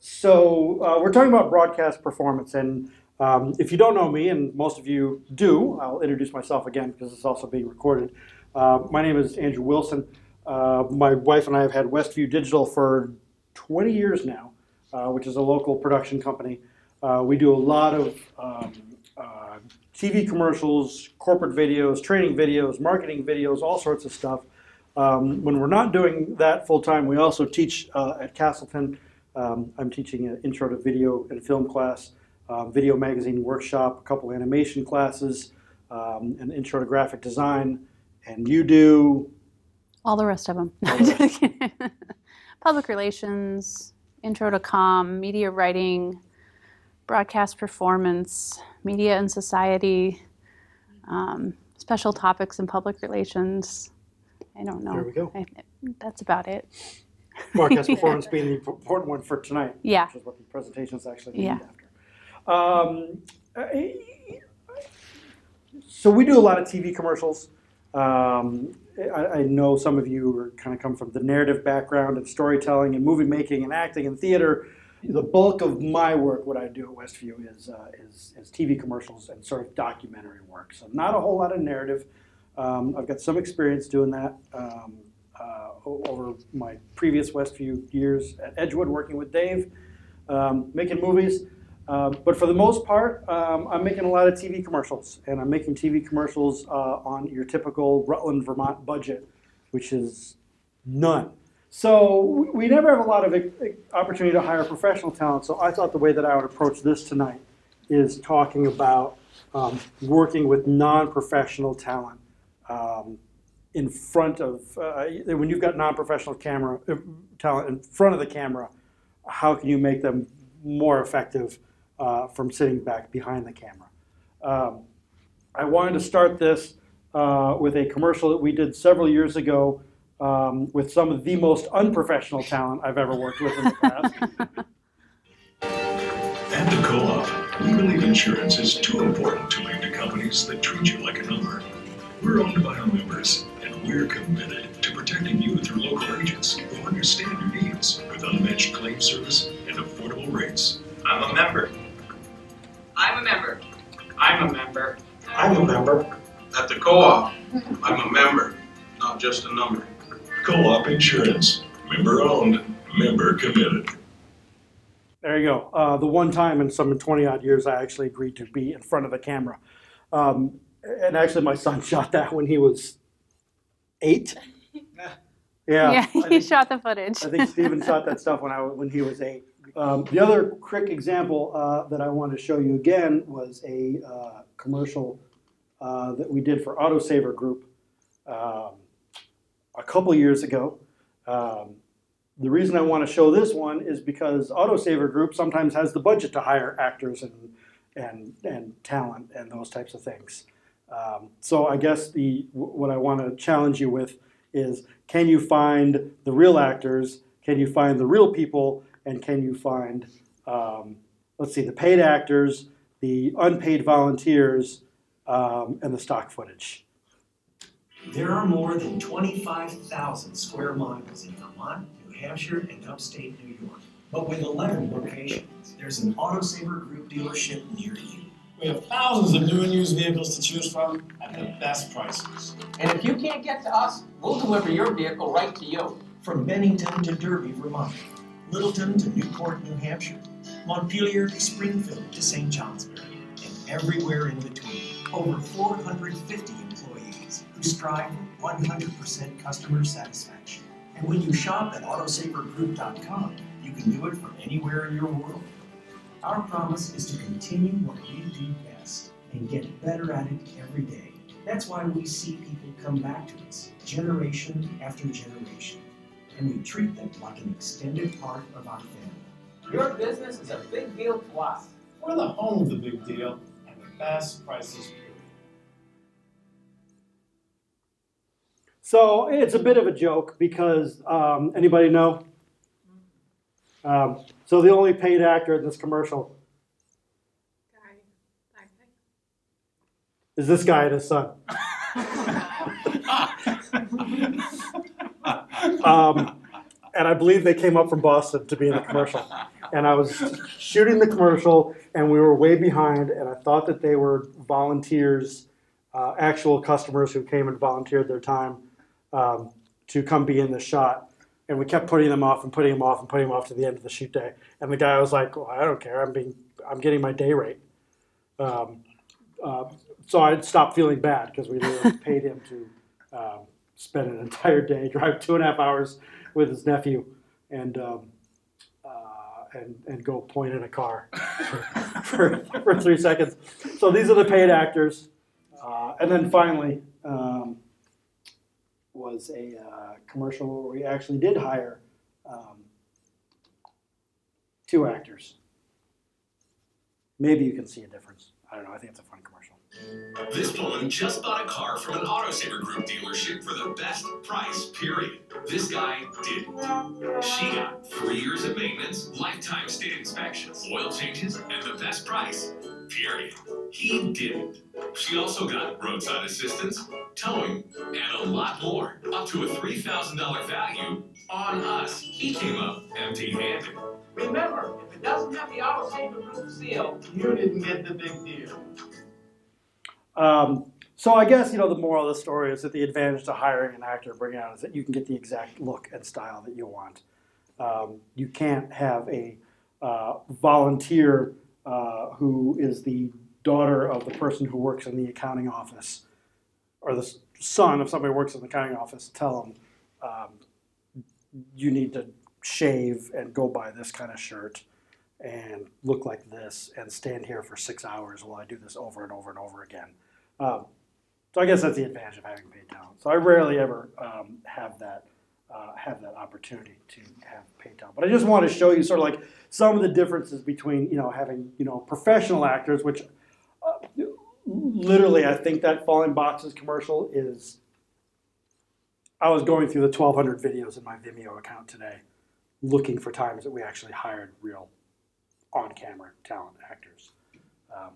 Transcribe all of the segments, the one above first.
so uh, we're talking about broadcast performance, and um, if you don't know me, and most of you do, I'll introduce myself again because it's also being recorded. Uh, my name is Andrew Wilson. Uh, my wife and I have had Westview Digital for 20 years now, uh, which is a local production company. Uh, we do a lot of um, uh, TV commercials, corporate videos, training videos, marketing videos, all sorts of stuff. Um, when we're not doing that full time, we also teach at Castleton. Um, I'm teaching an intro to video and film class, um, video magazine workshop, a couple animation classes, um, an intro to graphic design, and you do All the rest of them. Public relations, intro to com, media writing, broadcast performance, media and society, um, special topics in public relations. I don't know. There we go. I, that's about it. Broadcast performance being the important one for tonight. Yeah. Which is what the presentation is actually named Yeah. after. Um, so we do a lot of TV commercials. Um, I, I know some of you are kind of come from the narrative background and storytelling and movie making and acting and theater. The bulk of my work, what I do at Westview, is, uh, is, is TV commercials and sort of documentary work. So not a whole lot of narrative. Um, I've got some experience doing that um, uh, over my previous Westview years at Edgewood, working with Dave, um, making movies. Um, but for the most part, um, I'm making a lot of TV commercials, and I'm making TV commercials uh, on your typical Rutland, Vermont budget, which is none. So we- never have a lot of e- opportunity to hire professional talent. So I thought the way that I would approach this tonight is talking about um, working with non-professional talent um, in front of uh, when you've got non-professional camera uh, talent in front of the camera. How can you make them more effective uh, from sitting back behind the camera? Um, I wanted to start this uh, with a commercial that we did several years ago um, with some of the most unprofessional talent I've ever worked with in the past. At the co-op, we believe insurance is too important to leave to companies that treat you like a number. We're owned by our members, we're committed to protecting you through local agents who understand your needs with unmatched claim service and affordable rates. I'm a member. I'm a member. I'm a member. I'm a member. At the co-op, I'm a member, not just a number. Co-op Insurance, member owned, member committed. There you go. Uh, the one time in some 20 odd years I actually agreed to be in front of the camera. Um, and actually, my son shot that when he was eight. Yeah. Yeah, he think- shot the footage. I think Steven shot that stuff when I when he was eight. Um, the other quick example uh, that I wanted to show you again was a uh, commercial uh, that we did for Autosaver Group um, a couple years ago. Um, the reason I want to show this one is because Autosaver Group sometimes has the budget to hire actors and and and talent and those types of things. Um, so I guess the what I want to challenge you with is can you find the real actors? Can you find the real people? And can you find, um, let's see, the paid actors, the unpaid volunteers, um, and the stock footage? There are more than 25,000 square miles in Vermont, New Hampshire, and upstate New York. But with 11 locations, there's an Autosaver Group dealership near you. We have thousands of new and used vehicles to choose from at the best prices. And if you can't get to us, we'll deliver your vehicle right to you. From Bennington to Derby, Vermont, Littleton to Newport, New Hampshire, Montpelier to Springfield to St. Johnsbury, and everywhere in between. Over 450 employees who strive for 100% customer satisfaction. And when you shop at AutosaverGroup.com, you can do it from anywhere in your world. Our promise is to continue what we do best and get better at it every day. That's why we see people come back to us generation after generation, and we treat them like an extended part of our family. Your business is a big deal to us. We're the home of the big deal and the best prices. period. So it's a bit of a joke because um, anybody know? Um, so the only paid actor in this commercial is this guy and his son. Um, and I believe they came up from Boston to be in the commercial. and I was shooting the commercial, and we were way behind, and I thought that they were volunteers, uh, actual customers who came and volunteered their time um, to come be in the shot. And we kept putting them off and putting them off and putting them off to the end of the shoot day. And the guy was like, well, "I don't care. I'm being, I'm getting my day rate." Um, uh, so I stopped feeling bad because we paid him to um, spend an entire day, drive two and a half hours with his nephew, and um, uh, and and go point in a car for, for, for three seconds. So these are the paid actors, uh, and then finally um, was a uh, commercial where we actually did hire um, two actors. Maybe you can see a difference. I don't know. I think it's a fun commercial. This woman just bought a car from an Autosaver Group dealership for the best price, period. This guy didn't. She got three years of maintenance, lifetime state inspections, oil changes, and the best price, period. He didn't. She also got roadside assistance, towing, and a lot more, up to a $3,000 value on us. He came up empty handed. Remember, if it doesn't have the Autosaver Group seal, You didn't get the big deal. Um, so I guess you know the moral of the story is that the advantage to hiring an actor, bringing out, is that you can get the exact look and style that you want. Um, you can't have a uh, volunteer uh, who is the daughter of the person who works in the accounting office, or the son of somebody who works in the accounting office. Tell them um, you need to shave and go buy this kind of shirt and look like this and stand here for six hours while I do this over and over and over again. Um, so I guess that's the advantage of having paid talent. So I rarely ever um, have that uh, have that opportunity to have paid talent. But I just want to show you sort of like some of the differences between you know having you know professional actors, which uh, literally I think that Falling Boxes commercial is. I was going through the 1,200 videos in my Vimeo account today, looking for times that we actually hired real on-camera talent actors. Um,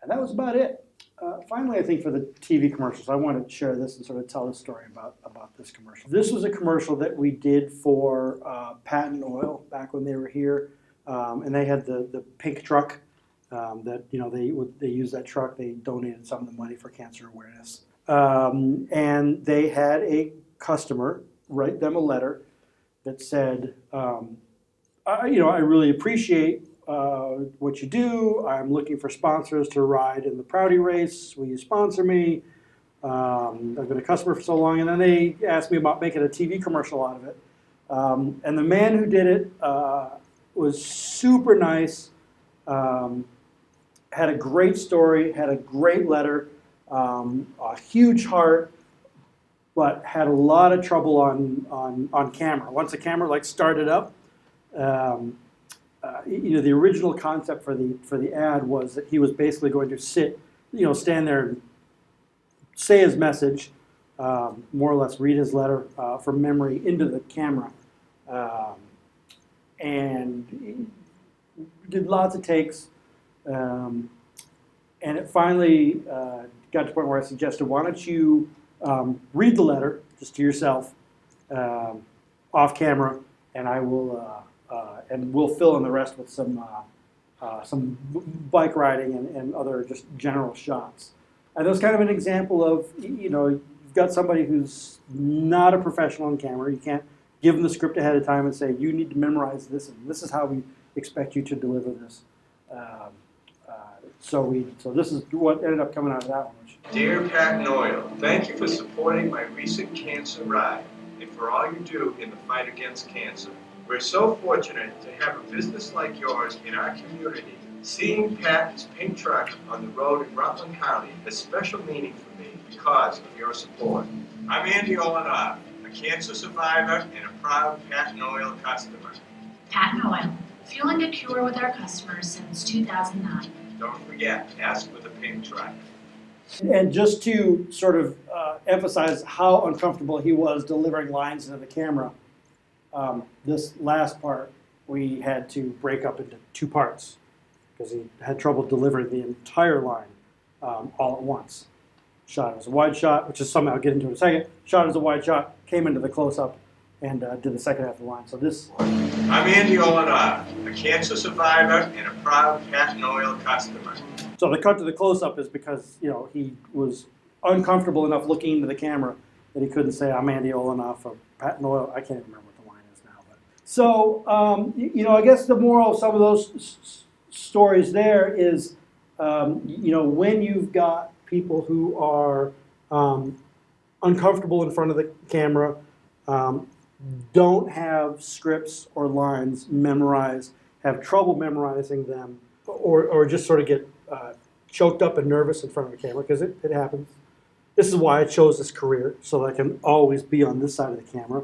and that was about it. Uh, finally, I think for the TV commercials, I want to share this and sort of tell the story about, about this commercial. This was a commercial that we did for uh, Patton Oil back when they were here, um, and they had the, the pink truck um, that you know they they used that truck. They donated some of the money for cancer awareness, um, and they had a customer write them a letter that said, um, I, you know, I really appreciate uh, what you do. I'm looking for sponsors to ride in the Prouty race. Will you sponsor me? Um, I've been a customer for so long. And then they asked me about making a TV commercial out of it. Um, and the man who did it uh, was super nice, um, had a great story, had a great letter, um, a huge heart, but had a lot of trouble on, on, on camera. Once the camera like started up, um, uh, you know, the original concept for the for the ad was that he was basically going to sit, you know, stand there and say his message, um, more or less read his letter uh, from memory into the camera, um, and did lots of takes, um, and it finally uh, got to the point where I suggested, why don't you um, read the letter just to yourself, um, off camera, and I will. Uh, uh, and we'll fill in the rest with some uh, uh, some bike riding and, and other just general shots. And that's kind of an example of you know you've got somebody who's not a professional on camera. You can't give them the script ahead of time and say you need to memorize this and this is how we expect you to deliver this. Um, uh, so we so this is what ended up coming out of that one. Dear Patton Oil, thank you for supporting my recent cancer ride and for all you do in the fight against cancer. We're so fortunate to have a business like yours in our community. Seeing Patton's pink truck on the road in Rutland County has special meaning for me because of your support. I'm Andy Olenoff, cancer survivor and a proud Patton Oil customer. Patton Oil, fueling a cure with our customers since 2009. Don't forget, ask for the pink truck. and just to sort of uh, emphasize how uncomfortable he was delivering lines into the camera, um, this last part we had to break up into two parts because he had trouble delivering the entire line um, all at once. Shot as a wide shot, which is something I'll get into in a second. Shot as a wide shot, came into the close up, and uh, did the second half of the line. So this, I'm Andy Olenoff, a cancer survivor and a proud Patton Oil customer. so the cut to the close up is because you know he was uncomfortable enough looking into the camera that he couldn't say I'm Andy Olenoff of Patton Oil. I can't even remember what the line is now. But so um, you, know, I guess the moral of some of those stories there is, um, you know, when you've got people who are um, uncomfortable in front of the camera, um, don't have scripts or lines memorized, have trouble memorizing them, or, or just sort of get uh, choked up and nervous in front of a camera, because it, it happens. This is why I chose this career, so that I can always be on this side of the camera,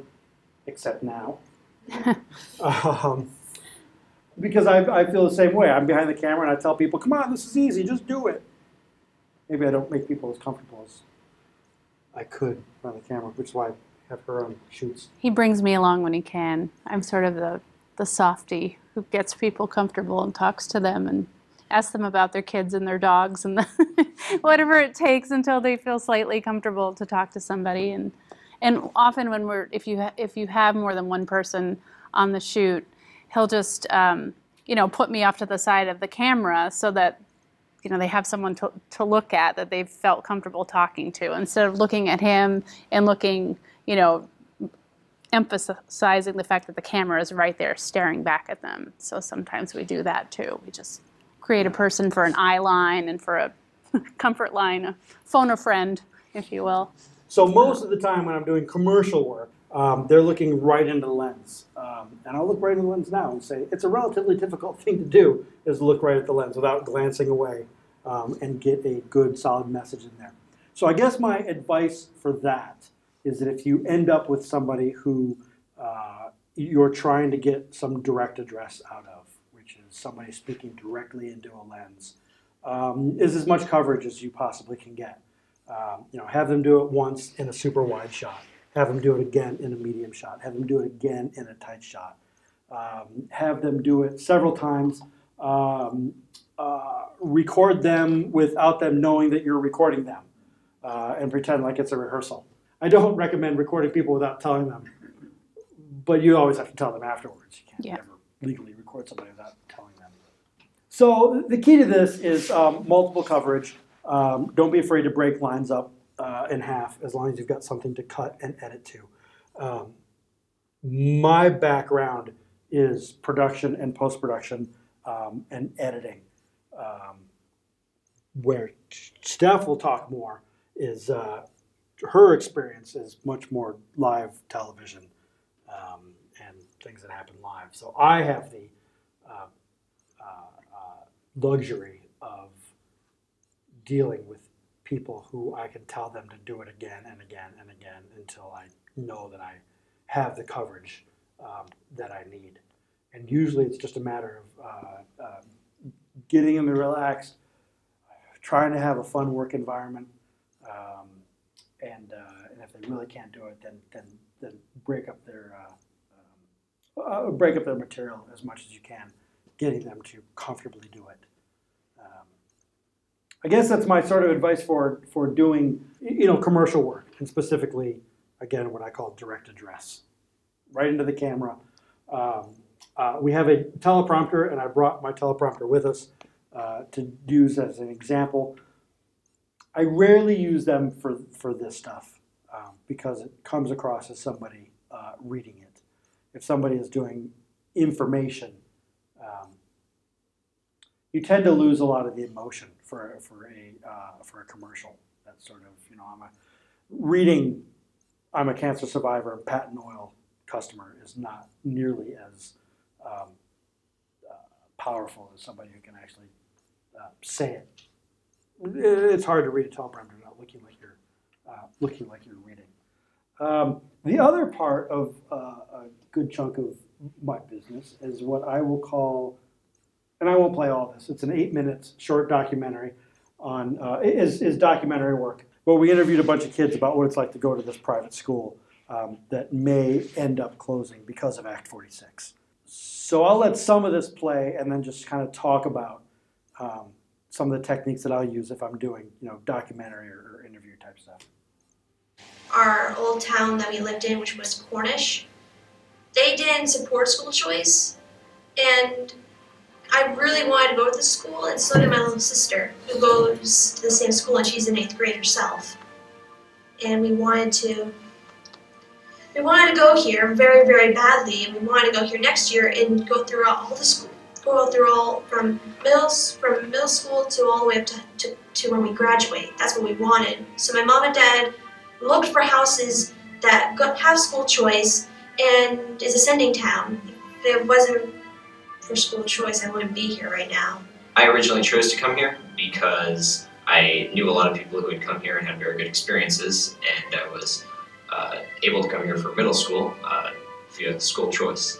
except now. um, because I, I feel the same way. I'm behind the camera and I tell people, come on, this is easy, just do it. Maybe I don't make people as comfortable as I could of the camera, which is why I have her on shoots. He brings me along when he can. I'm sort of the, the softie who gets people comfortable and talks to them and asks them about their kids and their dogs and the whatever it takes until they feel slightly comfortable to talk to somebody. And and often when we're if you if you have more than one person on the shoot, he'll just um, you know put me off to the side of the camera so that you know they have someone to, to look at that they've felt comfortable talking to. Instead of looking at him and looking you know emphasizing the fact that the camera is right there staring back at them. So sometimes we do that too. We just create a person for an eye line and for a comfort line a phone a friend if you will. So most of the time when I'm doing commercial work, um, they're looking right into the lens. Um, and I'll look right into the lens now and say, it's a relatively difficult thing to do, is look right at the lens without glancing away um, and get a good solid message in there. So I guess my advice for that is that if you end up with somebody who uh, you're trying to get some direct address out of, which is somebody speaking directly into a lens, um, is as much coverage as you possibly can get. Um, you know, have them do it once in a super wide shot. Have them do it again in a medium shot. Have them do it again in a tight shot. Um, have them do it several times. Um, uh, record them without them knowing that you're recording them, uh, and pretend like it's a rehearsal. I don't recommend recording people without telling them, but you always have to tell them afterwards. You can't Yeah. ever legally record somebody without telling them. So the key to this is um, multiple coverage. Um, don't be afraid to break lines up uh, in half as long as you've got something to cut and edit to. Um, my background is production and post production um, and editing. Um, where Steph will talk more is uh, her experience is much more live television um, and things that happen live. So I have the uh, uh, uh, luxury of dealing with people who I can tell them to do it again and again and again until I know that I have the coverage um, that I need. And usually it's just a matter of uh, uh, getting them to relax, trying to have a fun work environment, um, and, uh, and if they really can't do it, then then then break up their uh, um, uh, break up their material as much as you can, getting them to comfortably do it. I guess that's my sort of advice for for doing you know commercial work and specifically again what I call direct address, right into the camera. Um, uh, we have a teleprompter, and I brought my teleprompter with us uh, to use as an example. I rarely use them for for this stuff um, because it comes across as somebody uh, reading it. If somebody is doing information, um, you tend to lose a lot of the emotion for for a uh, for a commercial. That's sort of you know I'm a reading. I'm a cancer survivor. Patton oil customer is not nearly as um, uh, powerful as somebody who can actually uh, say it. It's hard to read a teleprompter without looking like you're uh, looking like you're reading. Um, the other part of uh, a good chunk of my business is what I will call, and I won't play all this. It's an eight-minute short documentary on uh, is is documentary work. But we interviewed a bunch of kids about what it's like to go to this private school um, that may end up closing because of Act 46. So I'll let some of this play and then just kind of talk about um, some of the techniques that I'll use if I'm doing, you know, documentary or, or interview type stuff. Our old town that we lived in, which was Cornish, they didn't support school choice, and I really wanted to go to the school, and so did my little sister, who goes to the same school, and she's in eighth grade herself. And we wanted to, we wanted to go here very, very badly, and we wanted to go here next year and go through all the school, go through all from middle, from middle school to all the way up to, to, to when we graduate. That's what we wanted. So my mom and dad looked for houses that have school choice and is a sending town. If it wasn't for school choice, I wouldn't be here right now. I originally chose to come here because I knew a lot of people who had come here and had very good experiences, and I was uh, able to come here for middle school uh, via school choice.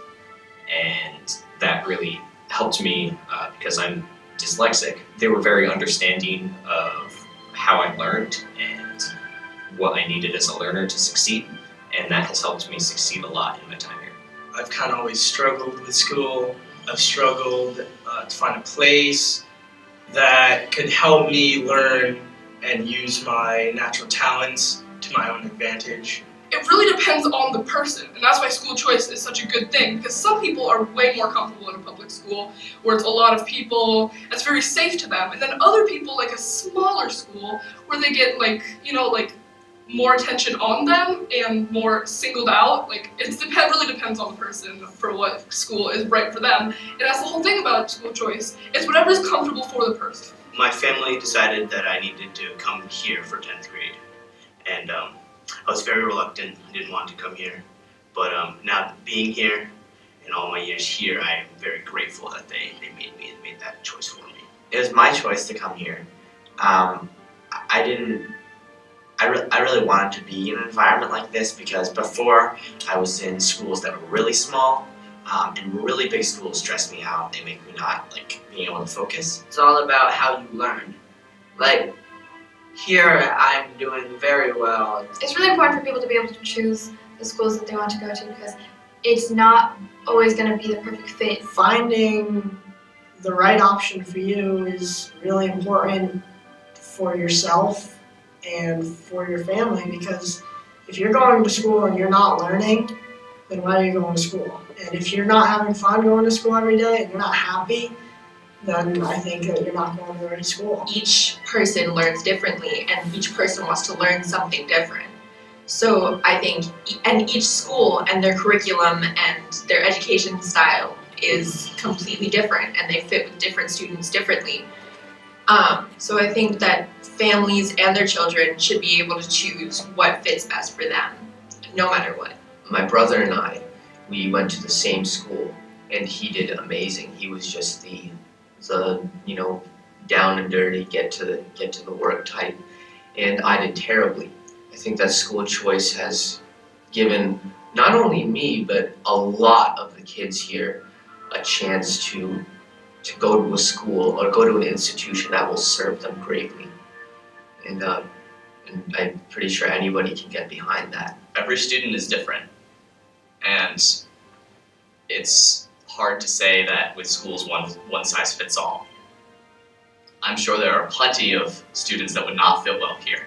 And that really helped me uh, because I'm dyslexic. They were very understanding of how I learned and what I needed as a learner to succeed, and that has helped me succeed a lot in my time here. I've kind of always struggled with school. I've struggled uh, to find a place that could help me learn and use my natural talents to my own advantage. It really depends on the person, and that's why school choice is such a good thing because some people are way more comfortable in a public school where it's a lot of people, it's very safe to them, and then other people like a smaller school where they get like, you know, like more attention on them and more singled out. Like it depend really depends on the person for what school is right for them. And that's the whole thing about school choice. It's whatever is comfortable for the person. My family decided that I needed to come here for 10th grade. And um, I was very reluctant. I didn't want to come here. But um, now being here and all my years here, I am very grateful that they, they made me made that choice for me. It was my choice to come here. Um, I didn't I, re- I really wanted to be in an environment like this because before I was in schools that were really small um, and really big schools stress me out. They make me not like being able to focus. It's all about how you learn. Like here, I'm doing very well. It's really important for people to be able to choose the schools that they want to go to because it's not always going to be the perfect fit. Finding the right option for you is really important for yourself and for your family because if you're going to school and you're not learning, then why are you going to school? And if you're not having fun going to school every day and you're not happy, then I think that you're not going to right school. Each person learns differently and each person wants to learn something different. So I think, and each school and their curriculum and their education style is completely different and they fit with different students differently. Um, so I think that families and their children should be able to choose what fits best for them, no matter what. My brother and I, we went to the same school, and he did amazing. He was just the, the you know, down and dirty, get to the get to the work type, and I did terribly. I think that school choice has given not only me but a lot of the kids here a chance to to go to a school or go to an institution that will serve them greatly and, uh, and I'm pretty sure anybody can get behind that. Every student is different, and it's hard to say that with schools one one size fits all. I'm sure there are plenty of students that would not fit well here,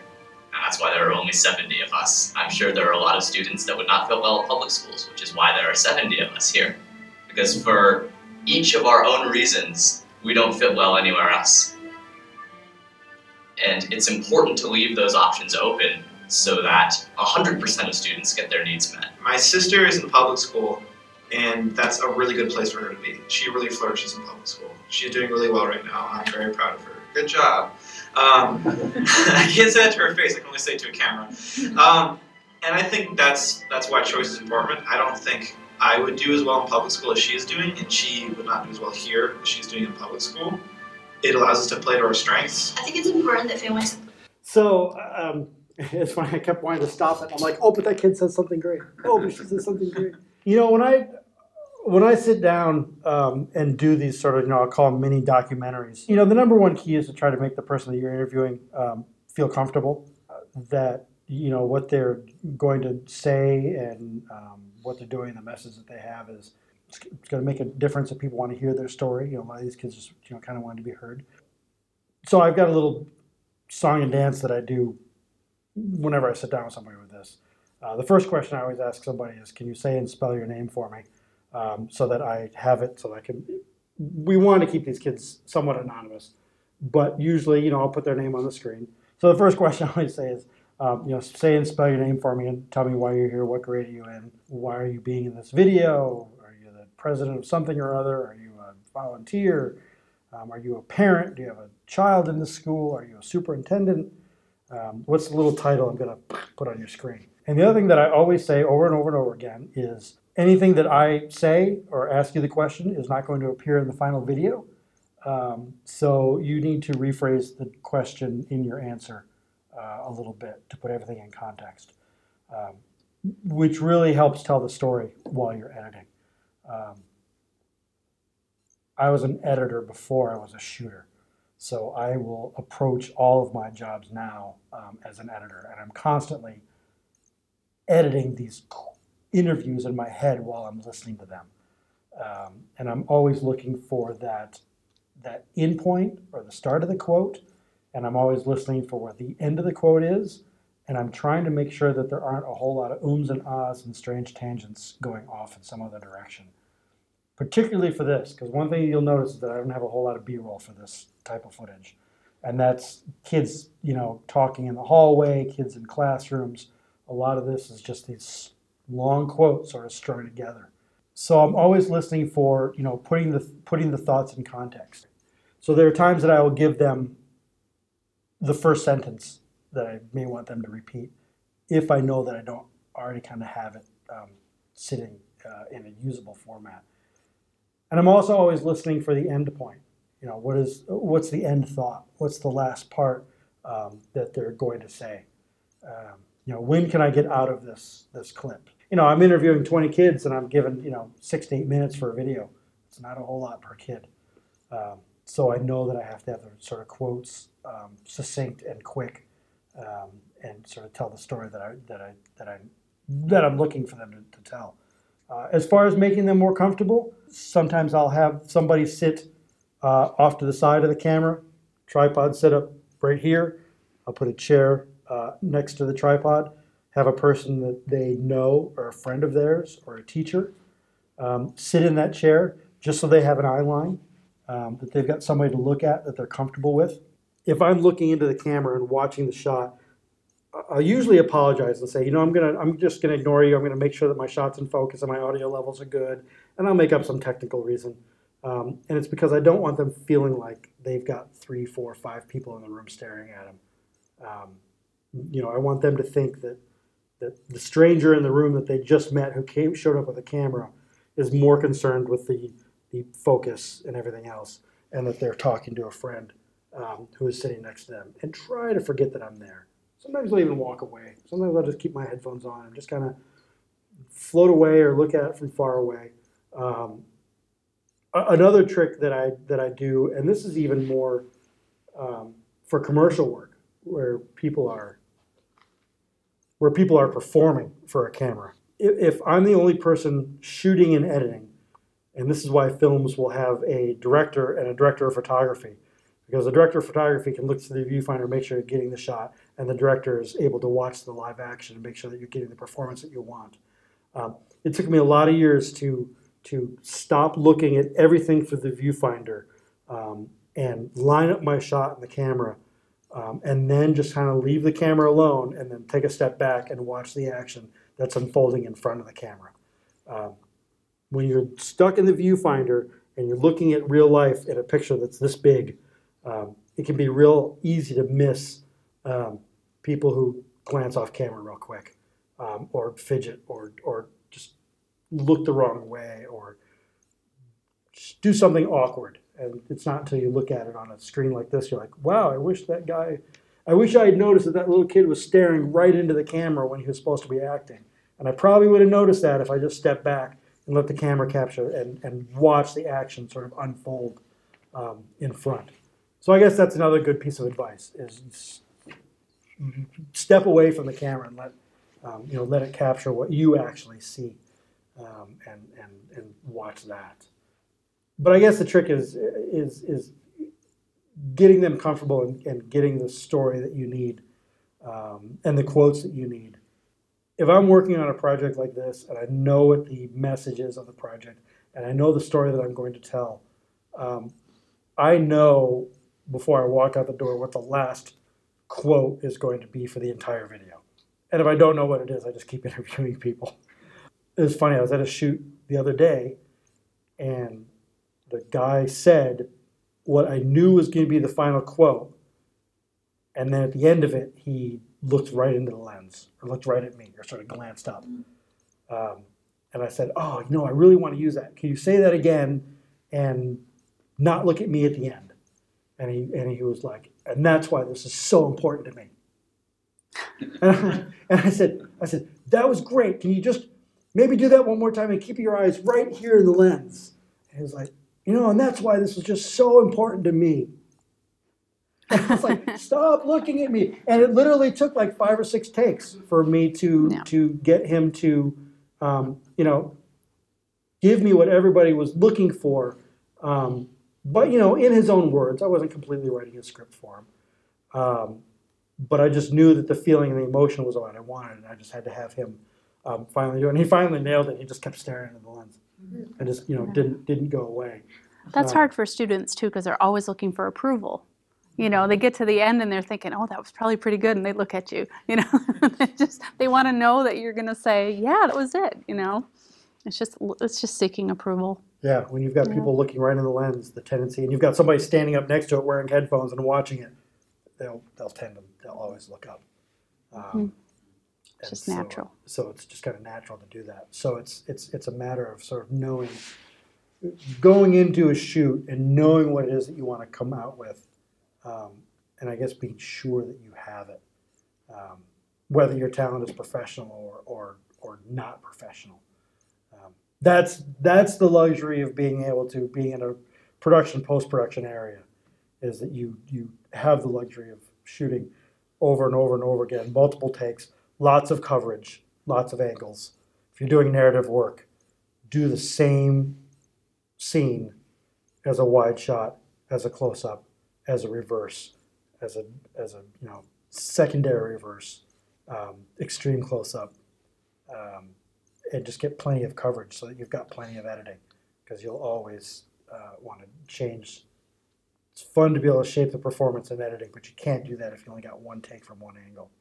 and that's why there are only 70 of us. I'm sure there are a lot of students that would not fit well at public schools, which is why there are 70 of us here. Because for each of our own reasons, we don't fit well anywhere else. And it's important to leave those options open so that 100% of students get their needs met. My sister is in public school, and that's a really good place for her to be. She really flourishes in public school. She's doing really well right now. I'm very proud of her. Good job. Um, I can't say that to her face. I can only say it to a camera. Um, and I think that's that's why choice is important. I don't think I would do as well in public school as she is doing, and she would not do as well here as she's doing in public school it allows us to play to our strengths. I think it's important that families. So um, it's funny. I kept wanting to stop it. I'm like, oh, but that kid says something great. Oh, but she says something great. You know, when I when I sit down um, and do these sort of, you know, I'll call them mini documentaries. You know, the number one key is to try to make the person that you're interviewing um, feel comfortable. Uh, that you know what they're going to say and um, what they're doing, the message that they have is it's going to make a difference if people want to hear their story. You know, a lot of these kids, just you know, kind of wanted to be heard. So I've got a little song and dance that I do whenever I sit down with somebody with this. Uh, the first question I always ask somebody is, "Can you say and spell your name for me?" Um, so that I have it, so that I can. We want to keep these kids somewhat anonymous, but usually, you know, I'll put their name on the screen. So the first question I always say is, um, you know, say and spell your name for me, and tell me why you're here, what grade are you in, why are you being in this video, are you the president of something or other, are you a volunteer, um, are you a parent, do you have a child in the school, are you a superintendent, um, what's the little title I'm going to put on your screen. And the other thing that I always say over and over and over again is anything that I say or ask you the question is not going to appear in the final video. Um, so you need to rephrase the question in your answer uh, a little bit to put everything in context, um, which really helps tell the story while you're editing. Um, I was an editor before I was a shooter. So I will approach all of my jobs now um, as an editor, and I'm constantly editing these interviews in my head while I'm listening to them. Um, and I'm always looking for that that end point or the start of the quote, and I'm always listening for what the end of the quote is, and I'm trying to make sure that there aren't a whole lot of ums and ahs and strange tangents going off in some other direction. Particularly for this, because one thing you'll notice is that I don't have a whole lot of B-roll for this type of footage. And that's kids, you know, talking in the hallway, kids in classrooms. A lot of this is just these long quotes sort of strung together. So I'm always listening for, you know, putting the putting the thoughts in context. So there are times that I will give them the first sentence that I may want them to repeat if I know that I don't already kind of have it um, sitting uh, in a usable format. And I'm also always listening for the end point. You know, what is what's the end thought? What's the last part um, that they're going to say? Um, you know, when can I get out of this this clip? You know, I'm interviewing 20 kids and I'm given you know six to eight minutes for a video. It's not a whole lot per kid. Um, so I know that I have to have the sort of quotes um, succinct and quick, um, and sort of tell the story that I that I that I that I'm looking for them to, to tell. Uh, as far as making them more comfortable, sometimes I'll have somebody sit uh, off to the side of the camera, tripod set up right here. I'll put a chair uh, next to the tripod, have a person that they know or a friend of theirs or a teacher um, sit in that chair just so they have an eye line, um, that they've got somebody to look at that they're comfortable with. If I'm looking into the camera and watching the shot, I'll usually apologize and say, you know, I'm gonna, I'm just gonna ignore you. I'm gonna make sure that my shot's in focus and my audio levels are good, and I'll make up some technical reason. Um, and it's because I don't want them feeling like they've got three, four, five people in the room staring at them. Um, you know, I want them to think that that the stranger in the room that they just met, who came, showed up with a camera, is more concerned with the the focus and everything else, and that they're talking to a friend um, who is sitting next to them, and try to forget that I'm there. Sometimes I'll even walk away. Sometimes I'll just keep my headphones on and just kind of float away or look at it from far away. Um, another trick that I that I do, and this is even more um, for commercial work, where people are where people are performing for a camera. If, if I'm the only person shooting and editing, and this is why films will have a director and a director of photography, because the director of photography can look through the viewfinder, and make sure you're getting the shot, and the director is able to watch the live action and make sure that you're getting the performance that you want. Um, it took me a lot of years to to stop looking at everything through the viewfinder um, and line up my shot in the camera, um, and then just kind of leave the camera alone and then take a step back and watch the action that's unfolding in front of the camera. Um, when you're stuck in the viewfinder and you're looking at real life in a picture that's this big, um, it can be real easy to miss um, people who glance off camera real quick, um, or fidget, or or just look the wrong way, or do something awkward. And it's not until you look at it on a screen like this, you're like, wow, I wish that guy, I wish I had noticed that that little kid was staring right into the camera when he was supposed to be acting. And I probably would have noticed that if I just stepped back and let the camera capture and, and watch the action sort of unfold um, in front. So I guess that's another good piece of advice is step away from the camera and let um, you know let it capture what you actually see um, and, and and watch that. But I guess the trick is is is getting them comfortable and, and getting the story that you need um, and the quotes that you need if I'm working on a project like this and I know what the message is of the project and I know the story that I'm going to tell, um, I know before I walk out the door what the last quote is going to be for the entire video. And if I don't know what it is, I just keep interviewing people. It was funny, I was at a shoot the other day and the guy said what I knew was going to be the final quote. And then at the end of it, he looked right into the lens or looked right at me or sort of glanced up. Um, and I said, Oh, you know, I really want to use that. Can you say that again and not look at me at the end? And he, and he was like, And that's why this is so important to me. and I said, I said, that was great. Can you just maybe do that one more time and keep your eyes right here in the lens? And he was like, you know, and that's why this was just so important to me. I was like, stop looking at me. And it literally took like five or six takes for me to Yeah. to get him to, um, you know, give me what everybody was looking for. Um, but you know, in his own words, I wasn't completely writing a script for him. Um, but I just knew that the feeling and the emotion was what I wanted, and I just had to have him um, finally do it. And he finally nailed it. He just kept staring into the lens, and just you know didn't didn't go away. That's Uh, hard for students too because they're always looking for approval. You know, they get to the end and they're thinking, "Oh, that was probably pretty good," and they look at you. You know, they just they want to know that you're going to say, "Yeah, that was it." You know, it's just it's just seeking approval. Yeah, when you've got Yeah. people looking right in the lens, the tendency, and you've got somebody standing up next to it wearing headphones and watching it, they'll they'll tend to they'll always look up. Um, Mhm. It's just so- natural. So it's just kind of natural to do that. So it's it's it's a matter of sort of knowing, going into a shoot and knowing what it is that you want to come out with, um, and I guess being sure that you have it, um, whether your talent is professional or or or not professional. That's that's the luxury of being able to be in a production post production area, is that you you have the luxury of shooting over and over and over again, multiple takes, lots of coverage, lots of angles. If you're doing narrative work, do the same scene as a wide shot, as a close up, as a reverse, as a as a you know secondary reverse, um, extreme close up, um, and just get plenty of coverage so that you've got plenty of editing because you'll always uh, want to change. It's fun to be able to shape the performance in editing, but you can't do that if you only got one take from one angle.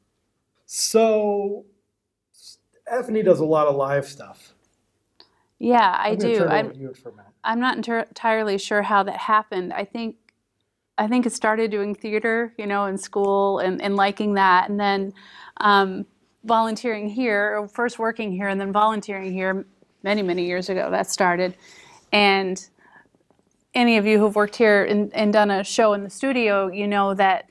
So, Stephanie does a lot of live stuff. Yeah, I I'm do. I'm, over to you for a minute. I'm not enter- entirely sure how that happened. I think I think it started doing theater, you know, in school and, and liking that, and then um, volunteering here, first working here, and then volunteering here many, many years ago. That started, and any of you who've worked here and, and done a show in the studio, you know that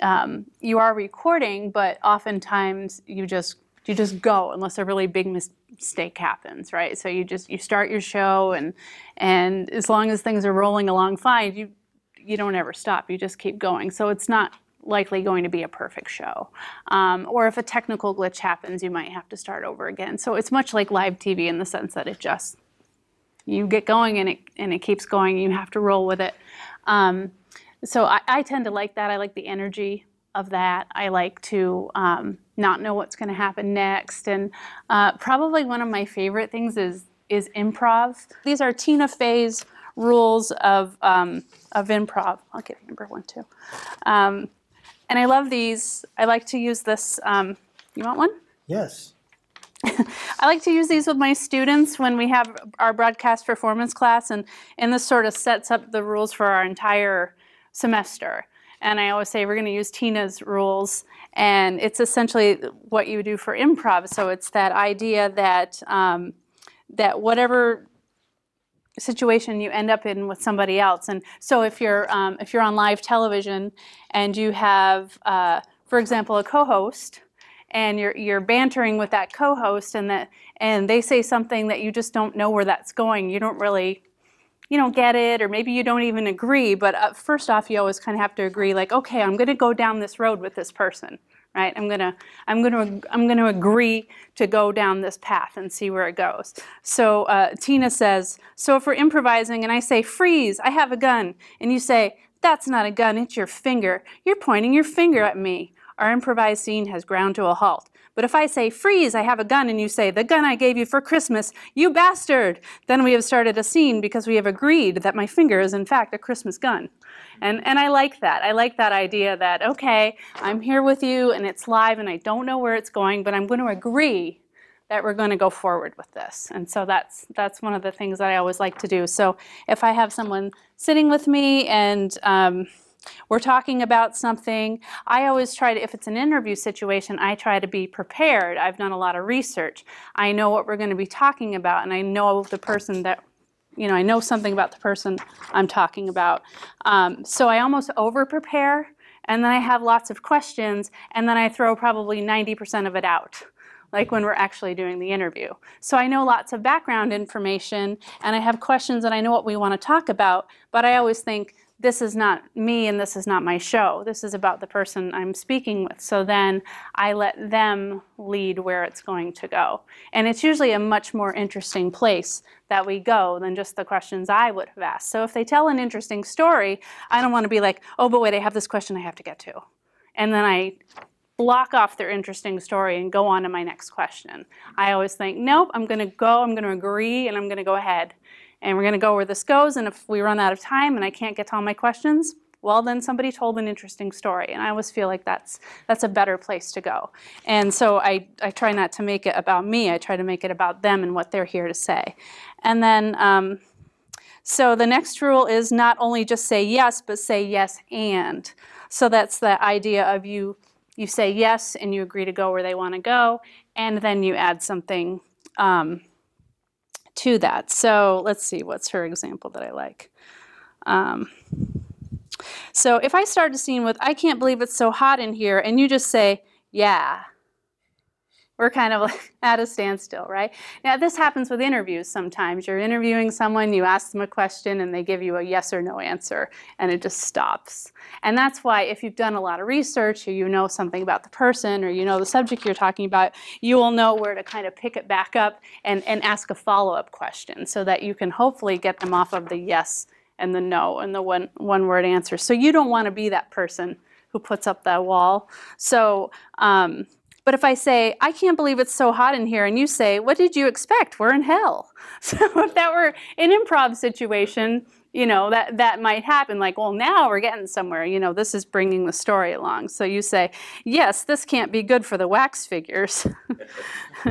um, you are recording, but oftentimes you just you just go unless a really big mistake happens, right? So you just you start your show and and as long as things are rolling along fine, you you don't ever stop. You just keep going. So it's not likely going to be a perfect show. Um, or if a technical glitch happens, you might have to start over again. So it's much like live TV in the sense that it just you get going and it and it keeps going. You have to roll with it. Um, so I, I tend to like that. I like the energy of that. I like to um, not know what's going to happen next. And uh, probably one of my favorite things is is improv. These are Tina Fey's rules of um, of improv. I'll give number one too. And I love these. I like to use this. Um, you want one? Yes. I like to use these with my students when we have our broadcast performance class, and, and this sort of sets up the rules for our entire semester. And I always say we're going to use Tina's rules, and it's essentially what you do for improv. So it's that idea that um, that whatever situation you end up in with somebody else. And so if you're um, if you're on live television and you have, uh, for example, a co-host, and you're you're bantering with that co-host, and that and they say something that you just don't know where that's going. You don't really you don't get it, or maybe you don't even agree. But uh, first off, you always kind of have to agree, like, okay, I'm going to go down this road with this person, right? I'm gonna, I'm gonna, I'm gonna agree to go down this path and see where it goes. So uh, Tina says, so if we're improvising and I say, freeze, I have a gun, and you say, that's not a gun, it's your finger. You're pointing your finger at me. our improvised scene has ground to a halt. But if I say, freeze, I have a gun, and you say, the gun I gave you for Christmas, you bastard, then we have started a scene because we have agreed that my finger is in fact a Christmas gun. And, and I like that. I like that idea that, okay, I'm here with you and it's live and I don't know where it's going, but I'm going to agree that we're going to go forward with this. And so that's that's one of the things that I always like to do. So if I have someone sitting with me and um, we're talking about something, I always try to, if it's an interview situation, I try to be prepared. I've done a lot of research. I know what we're going to be talking about, and I know the person that, you know, I know something about the person I'm talking about. Um, so I almost over prepare, and then I have lots of questions, and then I throw probably 90% of it out like when we're actually doing the interview. So I know lots of background information and I have questions and I know what we want to talk about, but I always think this is not me and this is not my show. This is about the person I'm speaking with. So then I let them lead where it's going to go. And it's usually a much more interesting place that we go than just the questions I would have asked. So if they tell an interesting story, I don't want to be like, oh, but wait, I have this question I have to get to. And then I block off their interesting story and go on to my next question. I always think, nope, I'm going to go, I'm going to agree, and I'm going to go ahead. And we're going to go where this goes, and if we run out of time and I can't get to all my questions, well, then somebody told an interesting story. And I always feel like that's, that's a better place to go. And so I, I try not to make it about me, I try to make it about them and what they're here to say. And then, um, so the next rule is not only just say yes, but say yes and. So that's the idea of you you say yes and you agree to go where they want to go, and then you add something um, to that. So let's see, what's her example that I like? Um, so if I start a scene with, I can't believe it's so hot in here, and you just say, yeah, we're kind of at a standstill, right? Now, this happens with interviews sometimes. You're interviewing someone, you ask them a question, and they give you a yes or no answer, and it just stops. And that's why, if you've done a lot of research, or you know something about the person, or you know the subject you're talking about, you will know where to kind of pick it back up and, and ask a follow up question so that you can hopefully get them off of the yes and the no and the one, one word answer. So you don't want to be that person who puts up that wall. So, um, but if I say, I can't believe it's so hot in here, and you say, what did you expect? We're in hell. So if that were an improv situation, you know, that, that might happen. Like, well, now we're getting somewhere. You know, this is bringing the story along. So you say, yes, this can't be good for the wax figures.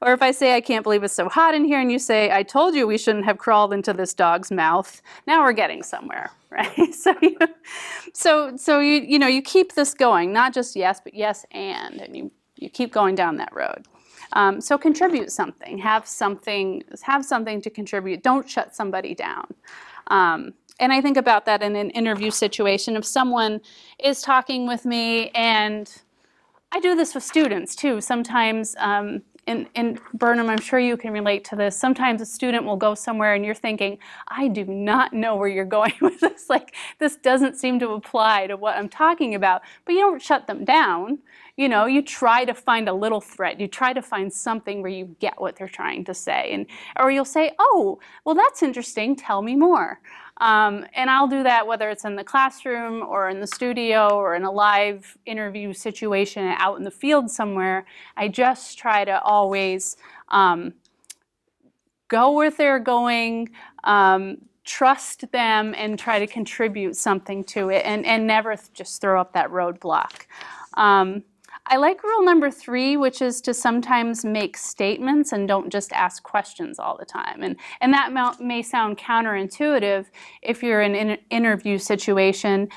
or if I say, I can't believe it's so hot in here, and you say, I told you we shouldn't have crawled into this dog's mouth. Now we're getting somewhere, right? so, you, so, so you, you know, you keep this going, not just yes, but yes and, and you you keep going down that road. Um, so contribute something. Have something. Have something to contribute. Don't shut somebody down. Um, and I think about that in an interview situation. If someone is talking with me, and I do this with students too. Sometimes um, in, in Burnham, I'm sure you can relate to this. Sometimes a student will go somewhere and you're thinking, I do not know where you're going with this. Like, this doesn't seem to apply to what I'm talking about. But you don't shut them down you know, you try to find a little thread. You try to find something where you get what they're trying to say. And, or you'll say, oh, well, that's interesting. Tell me more. Um, and I'll do that whether it's in the classroom or in the studio or in a live interview situation out in the field somewhere. I just try to always um, go where they're going, um, trust them, and try to contribute something to it and, and never just throw up that roadblock. I like rule number three, which is to sometimes make statements and don't just ask questions all the time. And, and that may sound counterintuitive if you're in an interview situation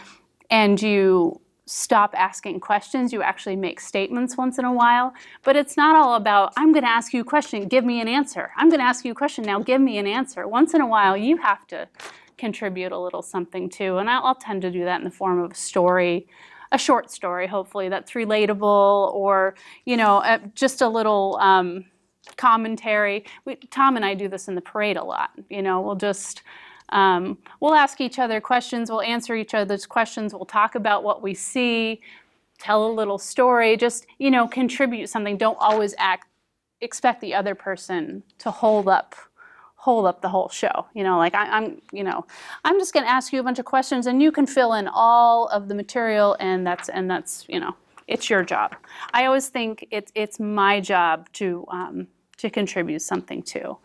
and you stop asking questions, you actually make statements once in a while. But it's not all about, I'm going to ask you a question, give me an answer. I'm going to ask you a question, now give me an answer. Once in a while, you have to contribute a little something too. And I'll, I'll tend to do that in the form of a story a short story, hopefully, that's relatable or, you know, just a little um, commentary. We, Tom and I do this in the parade a lot. You know, we'll just, um, we'll ask each other questions, we'll answer each other's questions, we'll talk about what we see, tell a little story, just, you know, contribute something. Don't always act, expect the other person to hold up hold up the whole show. You know, like I, am you know, I'm just going to ask you a bunch of questions, and you can fill in all of the material, and that's and that's you know it's your job. I always think it's it's my job to um, to contribute something too.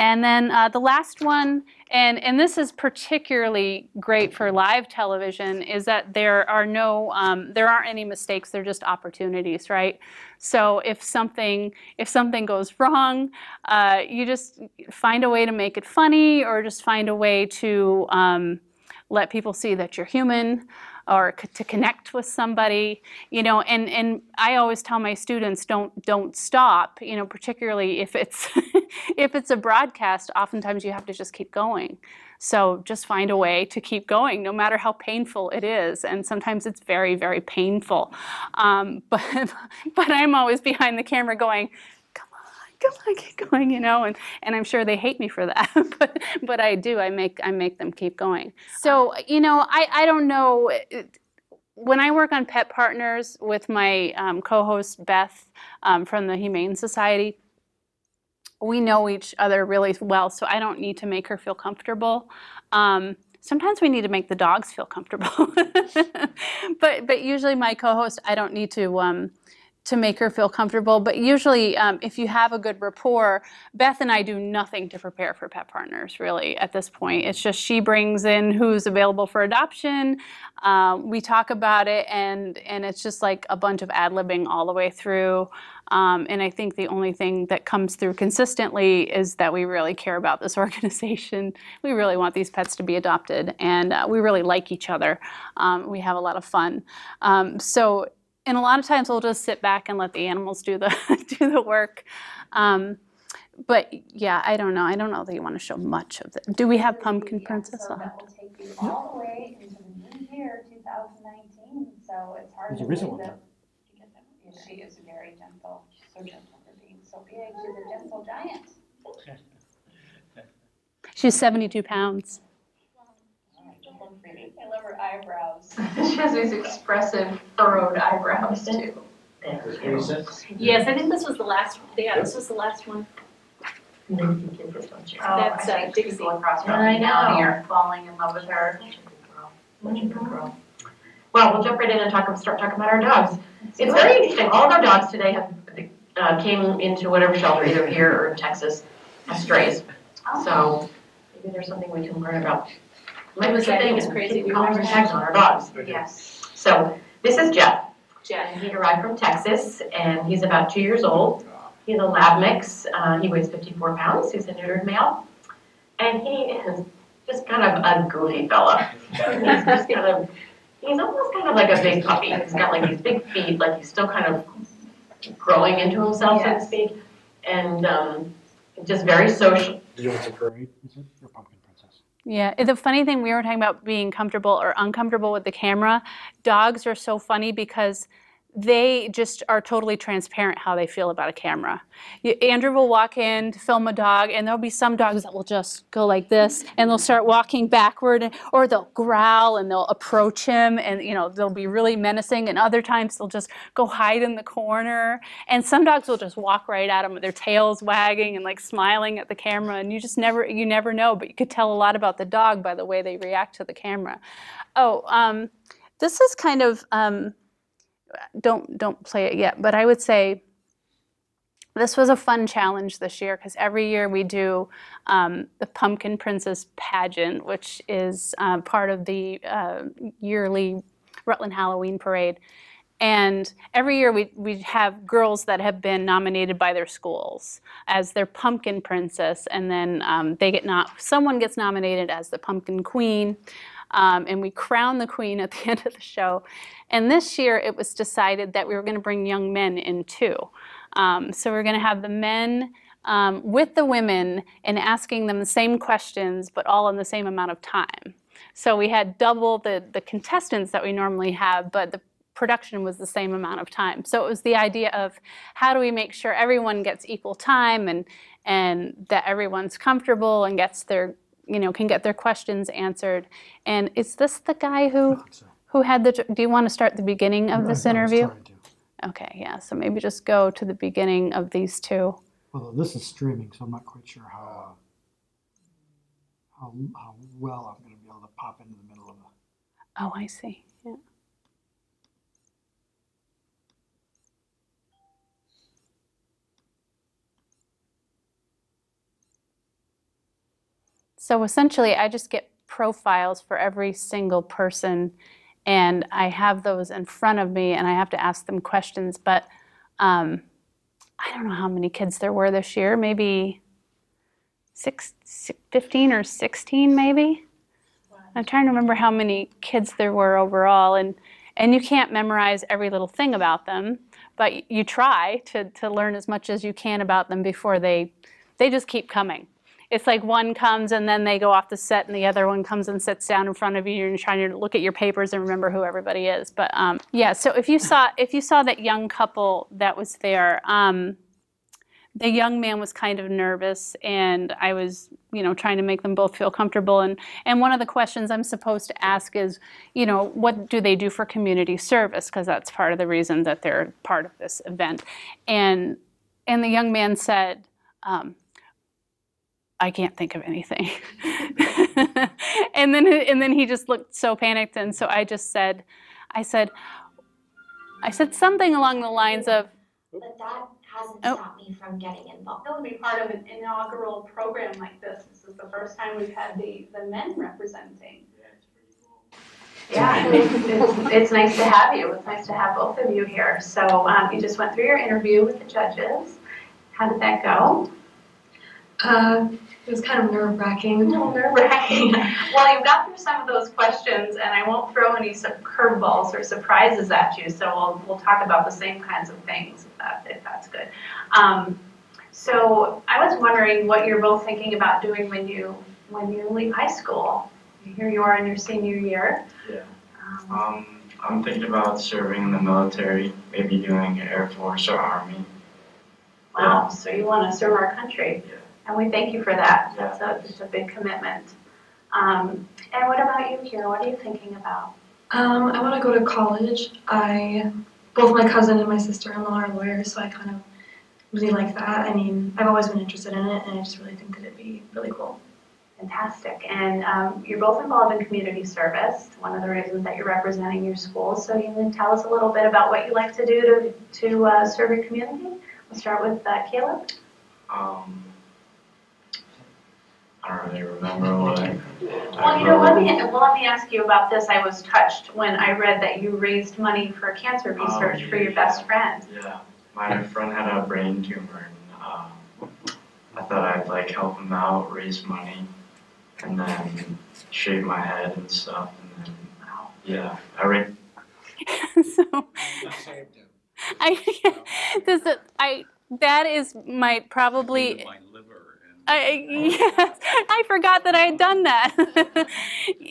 And then uh, the last one, and, and this is particularly great for live television, is that there are no, um, there aren't any mistakes, they're just opportunities, right? So if something, if something goes wrong, uh, you just find a way to make it funny or just find a way to um, let people see that you're human or to connect with somebody you know and and i always tell my students don't don't stop you know particularly if it's if it's a broadcast oftentimes you have to just keep going. So just find a way to keep going no matter how painful it is and sometimes it's very very painful. Um, but but i'm always behind the camera going come on, keep going, you know, and, and I'm sure they hate me for that, but, but I do, I make, I make them keep going. So, you know, I, I don't know, when I work on Pet Partners with my um, co-host Beth um, from the Humane Society, we know each other really well, so I don't need to make her feel comfortable. Um, sometimes we need to make the dogs feel comfortable, but but usually my co-host, I don't need to um, to make her feel comfortable. But usually, um, if you have a good rapport, Beth and I do nothing to prepare for pet partners, really, at this point. It's just she brings in who's available for adoption. Um, we talk about it, and, and it's just like a bunch of ad libbing all the way through. Um, and I think the only thing that comes through consistently is that we really care about this organization. We really want these pets to be adopted, and uh, we really like each other. Um, we have a lot of fun. Um, so and a lot of times we'll just sit back and let the animals do the do the work. Um, but yeah, I don't know. I don't know that you want to show much of it. Do we have Pumpkin Princess? I'll have to- take you all the way into the new year, 2019. So it's hard There's a to recent believe one, that she is very gentle. She's so gentle for being so big. She's a gentle giant. She's 72 pounds. I love her eyebrows. she has these expressive, furrowed eyebrows too. Yes, I think this was the last, yeah, this was the last one. And then That's uh, Dixie. across from I me now, know. you're falling in love with her. Well, we'll jump right in and talk, start talking about our dogs. It's very interesting, all of our dogs today have, uh, came into whatever shelter, either here or in Texas, as strays. So maybe there's something we can learn about. It was- I it was crazy. We collars were- and tags on our dogs. Yes. So this is Jeff. Jeff. And he arrived from Texas, and he's about two years old. He's a lab mix. Uh, he weighs 54 pounds. He's a neutered male, and he is just kind of a goofy fella. he's just kind of, he's almost kind of like a big puppy. He's got like these big feet, like he's still kind of growing into himself, so to speak, and um, just very social. Did you want to parade? Is it your pumpkin princess? Yeah, eh, the funny thing we were talking about being comfortable or uncomfortable with the camera. Dogs are so funny because they just are totally transparent how they feel about a camera. Andrew will walk in to film a dog, and there'll be some dogs that will just go like this, and they'll start walking backward, or they'll growl and they'll approach him, and you know they'll be really menacing. And other times they'll just go hide in the corner. And some dogs will just walk right at him with their tails wagging and like smiling at the camera, and you just never you never know. But you could tell a lot about the dog by the way they react to the camera. Oh, um, this is kind of. Um, don't don't play it yet but i would say this was a fun challenge this year because every year we do um, the pumpkin princess pageant which is uh, part of the uh, yearly rutland halloween parade. And every year we, we have girls that have been nominated by their schools as their pumpkin princess, and then um, they get not someone gets nominated as the pumpkin queen, um, and we crown the queen at the end of the show. And this year it was decided that we were going to bring young men in too. Um, so we're going to have the men um, with the women and asking them the same questions, but all in the same amount of time. So we had double the, the contestants that we normally have, but the production was the same amount of time. So it was the idea of how do we make sure everyone gets equal time and and that everyone's comfortable and gets their you know can get their questions answered. And is this the guy who who had the do you want to start the beginning of this no, I was interview? Okay, yeah. So maybe just go to the beginning of these two. Although this is streaming, so I'm not quite sure how, uh, how, how well I'm going to be able to pop into the middle of a. Oh, I see. Yeah. So essentially, I just get profiles for every single person, and I have those in front of me, and I have to ask them questions. But um, I don't know how many kids there were this year. Maybe six, si- 15 or 16, maybe. I'm trying to remember how many kids there were overall, and and you can't memorize every little thing about them, but you try to to learn as much as you can about them before they they just keep coming. It's like one comes and then they go off the set, and the other one comes and sits down in front of you, and you're trying to look at your papers and remember who everybody is. But um, yeah, so if you saw if you saw that young couple that was there. Um, the young man was kind of nervous and i was you know trying to make them both feel comfortable and and one of the questions i'm supposed to ask is you know what do they do for community service because that's part of the reason that they're part of this event and and the young man said um, i can't think of anything and then and then he just looked so panicked and so i just said i said i said something along the lines of But that hasn't Oh. stopped me from getting involved. That would be part of an inaugural program like this. This is the first time we've had the, the men representing. Yeah, it's, it's, it's nice to have you. It's nice to have both of you here. So um, you just went through your interview with the judges. How did that go? Uh, it was kind of nerve wracking. No, nerve wracking. well, you got through some of those questions, and I won't throw any curveballs or surprises at you. So we'll, we'll talk about the same kinds of things if, that, if that's good. Um, so I was wondering what you're both thinking about doing when you when you leave high school. Here you are in your senior year. Yeah. Um, I'm thinking about serving in the military, maybe doing Air Force or Army. Wow. So you want to serve our country, and we thank you for that. That's a, it's a big commitment. Um, and what about you, Kira? What are you thinking about? Um, I want to go to college. I both my cousin and my sister-in-law are lawyers, so I kind of really like that. I mean, I've always been interested in it, and I just really think that it'd be really cool. Fantastic. And um, you're both involved in community service, one of the reasons that you're representing your school. So you can tell us a little bit about what you like to do to, to uh, serve your community. We'll start with uh, Caleb. Um, I don't really remember what I. Well, you know, let me, well, let me ask you about this. I was touched when I read that you raised money for cancer research for your best friend. Yeah, my friend had a brain tumor, and uh, I thought I'd like help him out, raise money, and then shave my head and stuff, and then yeah, I ra- so I this is- I that is my probably I yes I forgot that I had done that.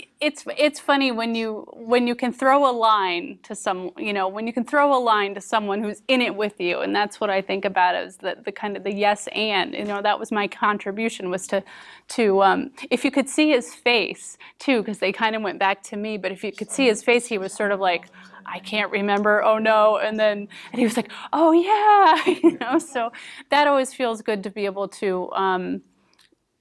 it's it's funny when you when you can throw a line to some you know when you can throw a line to someone who's in it with you. And that's what I think about is the, the kind of the yes and you know that was my contribution was to to um, if you could see his face too because they kind of went back to me but if you could see his face he was sort of like I can't remember. Oh no. And then and he was like oh yeah. You know so that always feels good to be able to um,